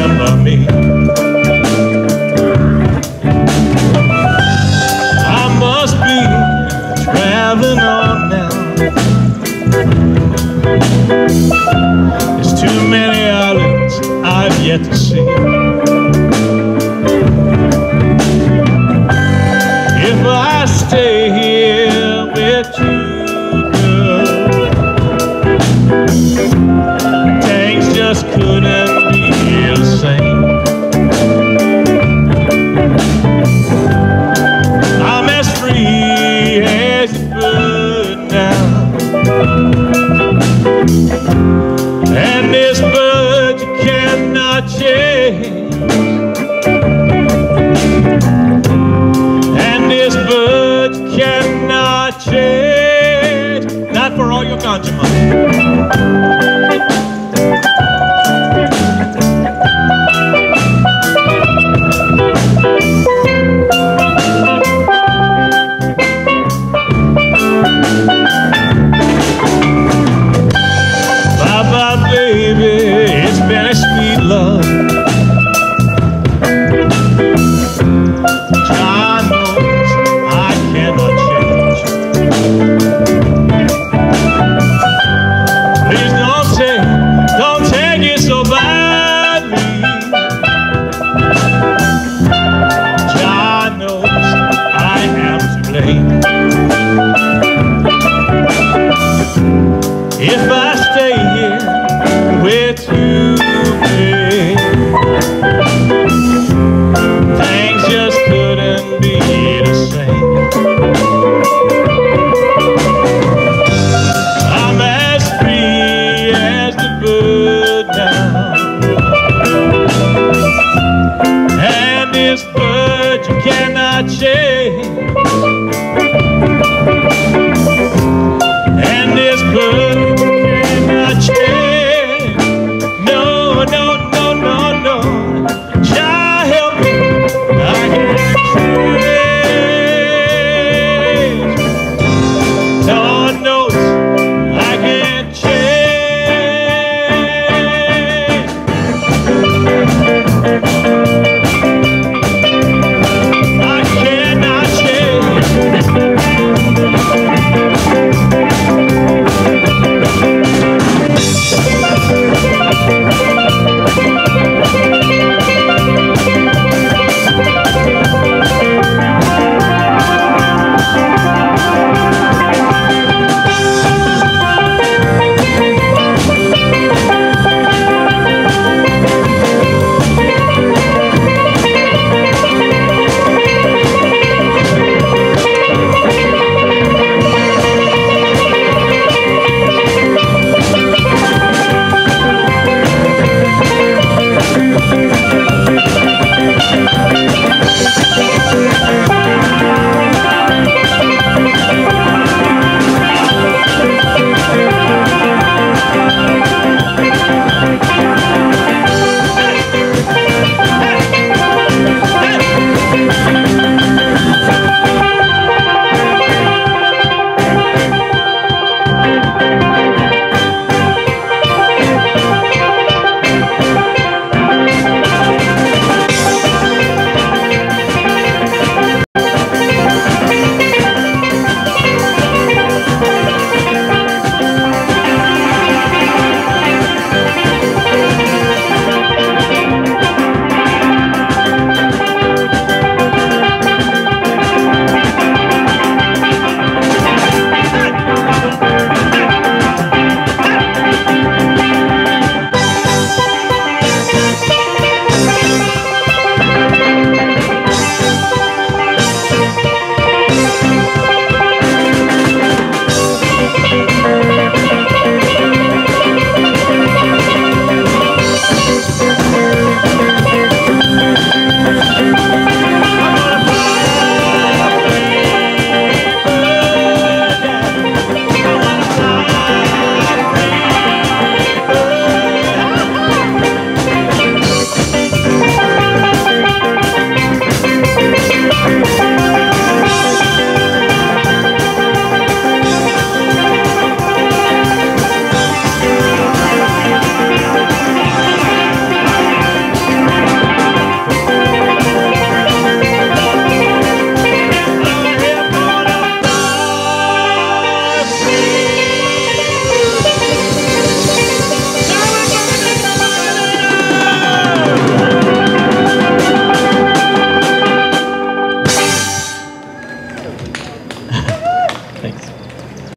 Remember me. I must be traveling on now. There's too many islands I've yet to see. If I stay here with you, girl, things just couldn't.